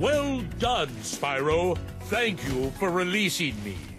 Well done, Spyro. Thank you for releasing me.